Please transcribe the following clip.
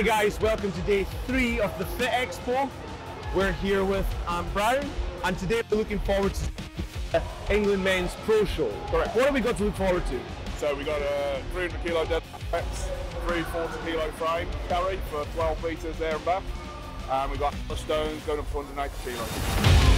Hey guys, welcome to day three of the Fitxpo. We're here with um, Brown, and today we're looking forward to the England Men's Pro Show. Correct. What have we got to look forward to? So we got a 300 kilo deadlifts, 340 kilo frame carry for 12 meters there and back. And we got stones going up to 190 kilos.